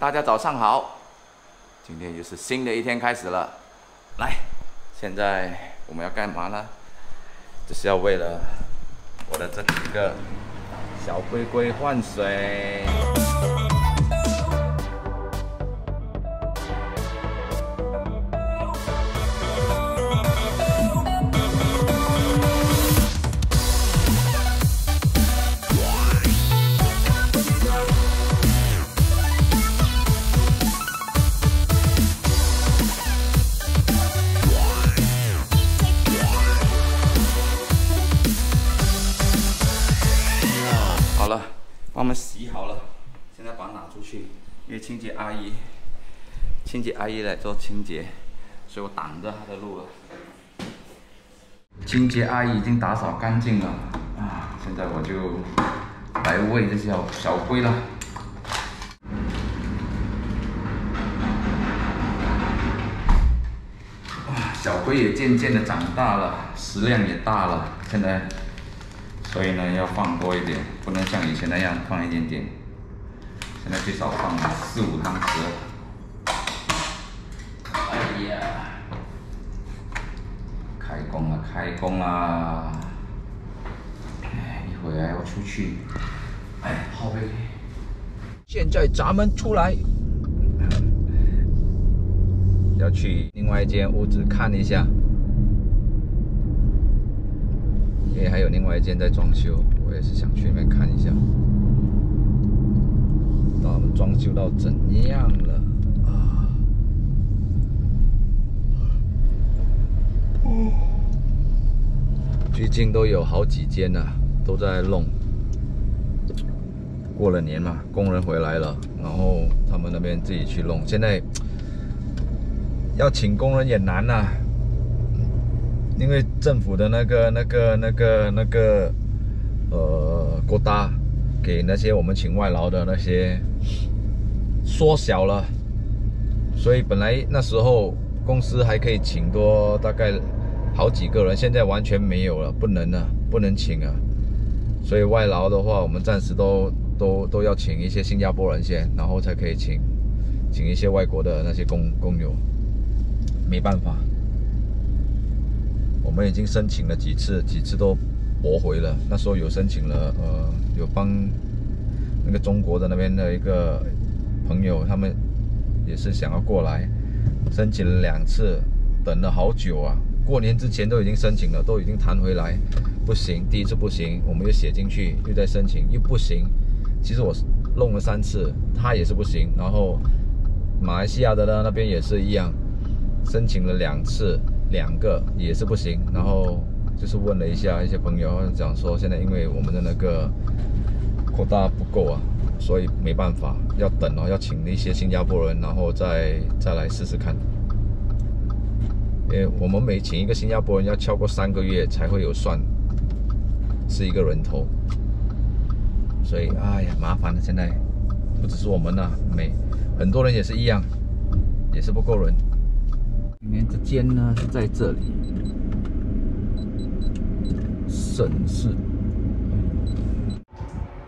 大家早上好。今天又是新的一天开始了。来，现在我们要干嘛呢？就是要为了我的这几个小龟龟换水。因为清洁阿姨，清洁阿姨来做清洁，所以我挡着她的路了。清洁阿姨已经打扫干净了啊，现在我就来喂这小小龟了。哇，小龟也渐渐的长大了，食量也大了，现在。所以呢，要放多一点，不能像以前那样放一点点。现在最少放四五汤匙。哎呀，开工了，开工啦！哎，一会儿要出去。哎，好呗。现在咱们出来，要去另外一间屋子看一下。因为还有另外一间在装修，我也是想去那边看一下，他们装修到怎样了啊？最近都有好几间呢，都在弄。过了年嘛，工人回来了，然后他们那边自己去弄。现在要请工人也难呐。因为政府的那个、那个、那个、那个，呃，过大给那些我们请外劳的那些缩小了，所以本来那时候公司还可以请多大概好几个人，现在完全没有了，不能了，不能请啊。所以外劳的话，我们暂时都都都要请一些新加坡人先，然后才可以请请一些外国的那些工工友，没办法。我们已经申请了几次，几次都驳回了。那时候有申请了，呃，有帮那个中国的那边的一个朋友，他们也是想要过来，申请了两次，等了好久啊。过年之前都已经申请了，都已经弹回来，不行，第一次不行，我们又写进去，又在申请，又不行。其实我弄了三次，他也是不行。然后马来西亚的呢，那边也是一样，申请了两次。两个也是不行，然后就是问了一下一些朋友，讲说现在因为我们的那个扩大不够啊，所以没办法，要等哦，要请一些新加坡人，然后再再来试试看。因为我们每请一个新加坡人要超过三个月才会有算是一个人头，所以哎呀麻烦了，现在不只是我们呐，每很多人也是一样，也是不够人。今天这间呢是在这里，省事。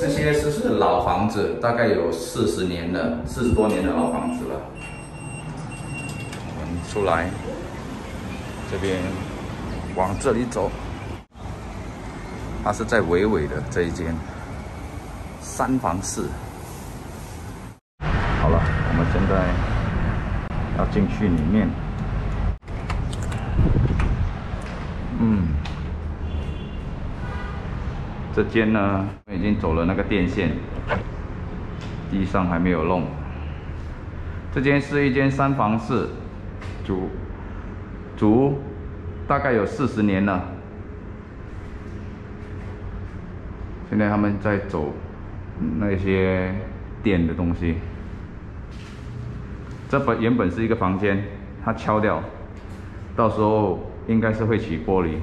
这些是是老房子，大概有四十年了，四十多年的老房子了。我们出来，这边往这里走，它是在尾尾的这一间三房四。好了，我们现在要进去里面。嗯，这间呢已经走了那个电线，地上还没有弄。这间是一间三房式，主主大概有四十年了。现在他们在走那些电的东西。这本原本是一个房间，它敲掉，到时候。应该是会起玻璃，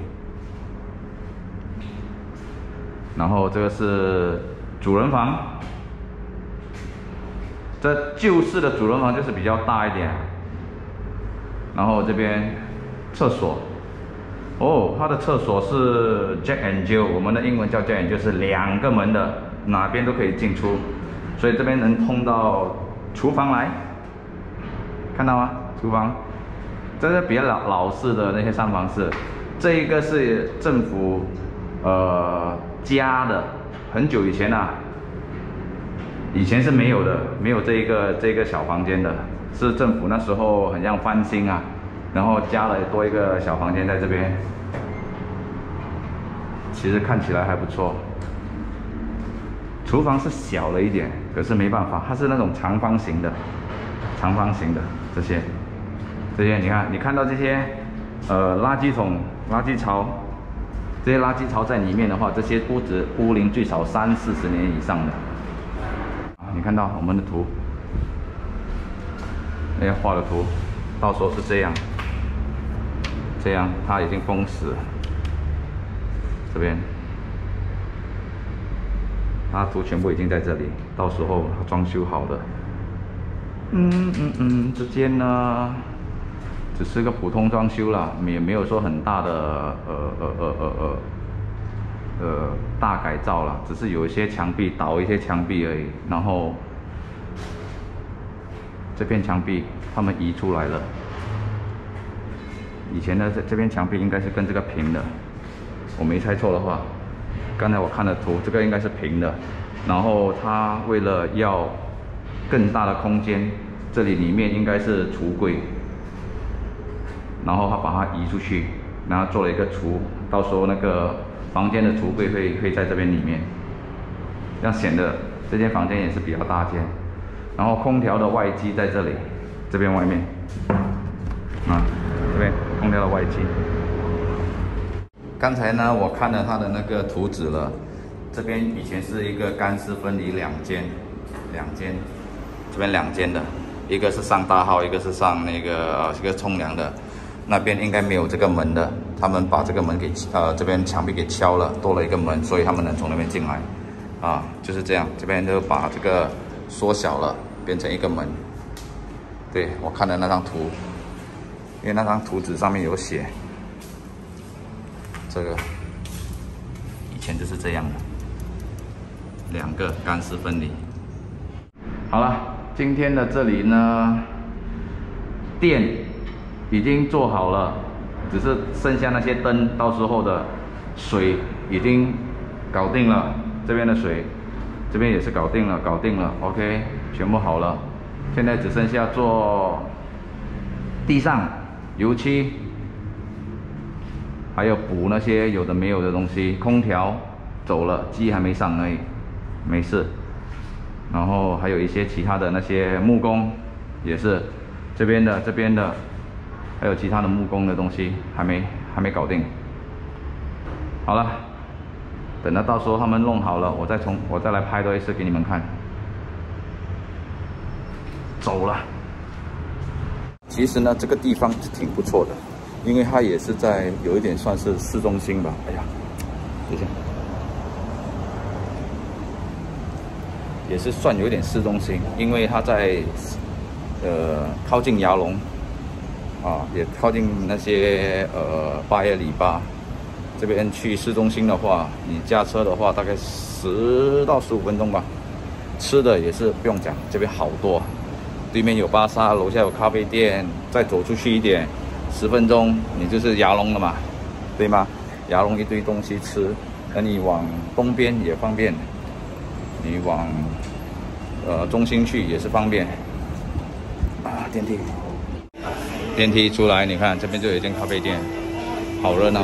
然后这个是主人房，这旧式的主人房就是比较大一点，然后这边厕所，哦，它的厕所是 Jack and Jill，我们的英文叫 Jack and Jill，是两个门的，哪边都可以进出，所以这边能通到厨房来，看到吗？厨房，这是比较老老式的那些三房式，这一个是政府呃加的，很久以前啊，以前是没有的，没有这一个这一个小房间的，是政府那时候很像翻新啊，然后加了多一个小房间在这边，其实看起来还不错。厨房是小了一点，可是没办法，它是那种长方形的，长方形的这些，这些你看，你看到这些，呃，垃圾桶、垃圾槽，这些垃圾槽在里面的话，这些屋子屋龄最少三四十年以上的。你看到我们的图，那些画的图，到时候是这样，这样它已经封死，这边。它图全部已经在这里，到时候装修好的。嗯嗯嗯，这间呢，只是个普通装修了，也没有说很大的呃呃呃呃呃呃大改造了，只是有一些墙壁倒一些墙壁而已。然后这片墙壁他们移出来了，以前的这这边墙壁应该是跟这个平的，我没猜错的话。刚才我看的图，这个应该是平的，然后他为了要更大的空间，这里里面应该是橱柜，然后他把它移出去，然后做了一个橱，到时候那个房间的橱柜会会在这边里面，这样显得这间房间也是比较大间，然后空调的外机在这里，这边外面，啊，这边空调的外机。刚才呢，我看了他的那个图纸了，这边以前是一个干湿分离两间，两间，这边两间的，一个是上大号，一个是上那个呃一个冲凉的，那边应该没有这个门的，他们把这个门给呃这边墙壁给敲了，多了一个门，所以他们能从那边进来，啊，就是这样，这边就把这个缩小了，变成一个门，对我看的那张图，因为那张图纸上面有写。这个以前就是这样的，两个干湿分离。好了，今天的这里呢，电已经做好了，只是剩下那些灯，到时候的水已经搞定了。这边的水，这边也是搞定了，搞定了。OK，全部好了，现在只剩下做地上油漆。还有补那些有的没有的东西，空调走了，机还没上而已，没事。然后还有一些其他的那些木工，也是这边的这边的，还有其他的木工的东西还没还没搞定。好了，等到到时候他们弄好了，我再从我再来拍多一次给你们看。走了。其实呢，这个地方是挺不错的。因为它也是在有一点算是市中心吧。哎呀，等一下，也是算有点市中心，因为它在呃靠近牙龙啊，也靠近那些呃巴耶里巴这边去市中心的话，你驾车的话大概十到十五分钟吧。吃的也是不用讲，这边好多，对面有巴萨，楼下有咖啡店，再走出去一点。十分钟，你就是牙龙了嘛，对吗？牙龙一堆东西吃，那你往东边也方便，你往呃中心去也是方便。啊，电梯，电梯出来，你看这边就有一间咖啡店，好热闹。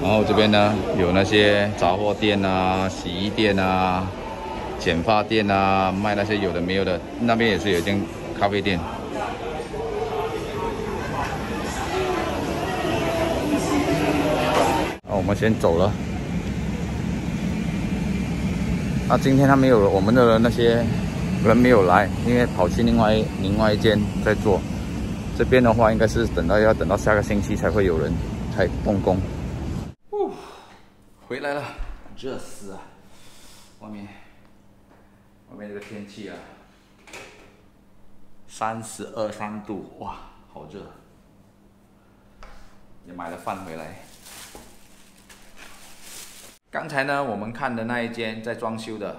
然后这边呢有那些杂货店啊、洗衣店啊、剪发店啊，卖那些有的没有的。那边也是有一间咖啡店。我们先走了。啊，今天他没有我们的那些人没有来，因为跑去另外另外一间在做。这边的话，应该是等到要等到下个星期才会有人开动工。哦，回来了，热死啊！外面，外面这个天气啊，三十二三度，哇，好热。也买了饭回来。刚才呢，我们看的那一间在装修的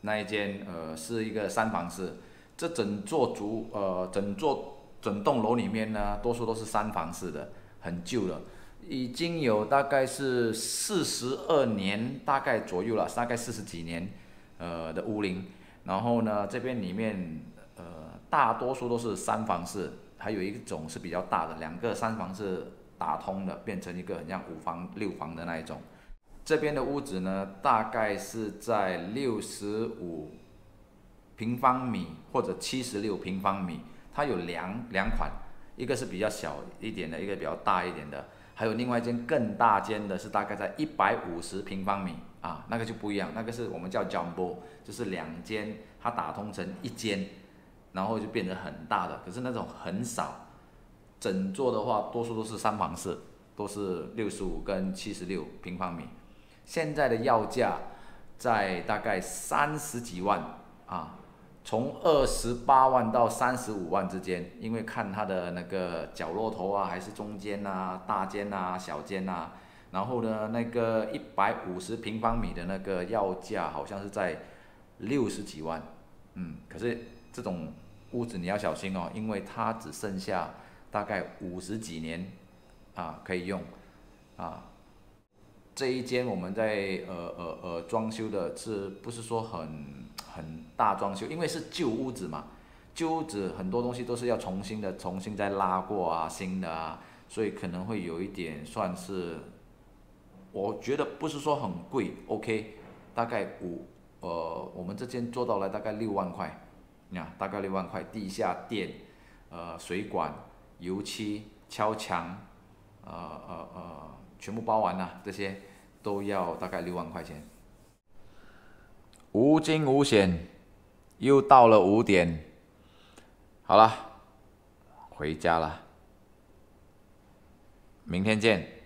那一间，呃，是一个三房式。这整座主呃整座整栋楼里面呢，多数都是三房式的，很旧了，已经有大概是四十二年大概左右了，大概四十几年呃的屋龄。然后呢，这边里面呃大多数都是三房式，还有一种是比较大的，两个三房是打通的，变成一个很像五房六房的那一种。这边的屋子呢，大概是在六十五平方米或者七十六平方米，它有两两款，一个是比较小一点的，一个比较大一点的，还有另外一间更大间的，是大概在一百五十平方米。啊，那个就不一样，那个是我们叫 jumbo，就是两间它打通成一间，然后就变成很大的。可是那种很少，整座的话多数都是三房式，都是六十五跟七十六平方米。现在的要价在大概三十几万啊，从二十八万到三十五万之间，因为看它的那个角落头啊，还是中间啊，大间啊，小间啊。然后呢，那个一百五十平方米的那个要价好像是在六十几万，嗯，可是这种屋子你要小心哦，因为它只剩下大概五十几年啊可以用啊。这一间我们在呃呃呃装修的是不是说很很大装修？因为是旧屋子嘛，旧屋子很多东西都是要重新的重新再拉过啊，新的啊，所以可能会有一点算是。我觉得不是说很贵，OK，大概五，呃，我们这间做到了大概六万块，呀，大概六万块，地下电，呃，水管、油漆、敲墙，呃呃呃，全部包完了，这些都要大概六万块钱。无惊无险，又到了五点，好了，回家了，明天见。